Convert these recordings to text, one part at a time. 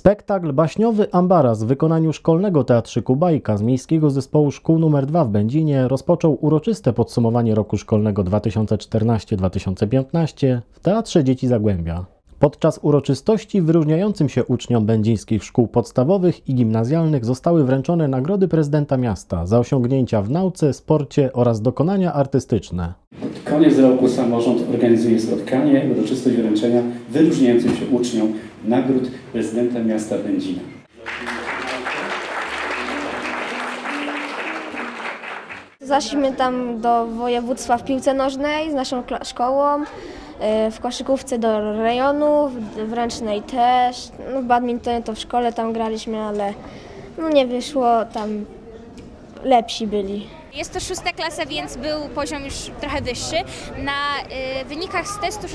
Spektakl baśniowy Ambaras w wykonaniu szkolnego teatrzyku Bajka z Miejskiego Zespołu Szkół nr 2 w Będzinie rozpoczął uroczyste podsumowanie roku szkolnego 2014-2015 w Teatrze Dzieci Zagłębia. Podczas uroczystości wyróżniającym się uczniom będzińskich szkół podstawowych i gimnazjalnych zostały wręczone nagrody prezydenta miasta za osiągnięcia w nauce, sporcie oraz dokonania artystyczne. Pod koniec roku samorząd organizuje spotkanie uroczystość wręczenia wyróżniającym się uczniom nagród prezydenta miasta Będzina. Zaszliśmy tam do województwa w piłce nożnej z naszą szkołą, y, w koszykówce do rejonu, w- ręcznej też. No, w badmintonie to w szkole tam graliśmy, ale no, nie wyszło, tam lepsi byli. Jest to szósta klasa, więc był poziom już trochę wyższy. Na y, wynikach z testu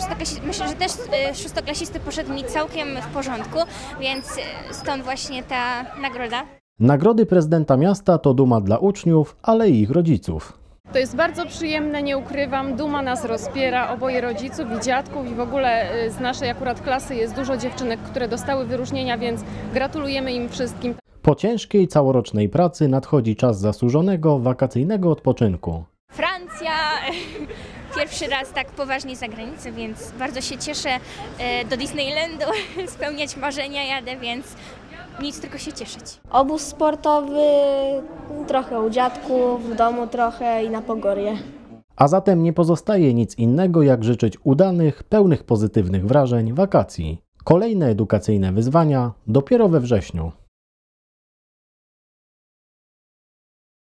myślę, że też y, szóstoklasisty poszedł mi całkiem w porządku, więc stąd właśnie ta nagroda. Nagrody prezydenta miasta to duma dla uczniów, ale i ich rodziców. To jest bardzo przyjemne, nie ukrywam. Duma nas rozpiera, oboje rodziców i dziadków i w ogóle y, z naszej akurat klasy jest dużo dziewczynek, które dostały wyróżnienia, więc gratulujemy im wszystkim. Po ciężkiej całorocznej pracy nadchodzi czas zasłużonego wakacyjnego odpoczynku. Francja, pierwszy raz tak poważnie za granicę, więc bardzo się cieszę y, do Disneylandu, spełniać marzenia jadę, więc nic tylko się cieszyć. Obóz sportowy, trochę u dziadków, w domu trochę i na Pogorje. A zatem nie pozostaje nic innego, jak życzyć udanych, pełnych pozytywnych wrażeń wakacji. Kolejne edukacyjne wyzwania dopiero we wrześniu.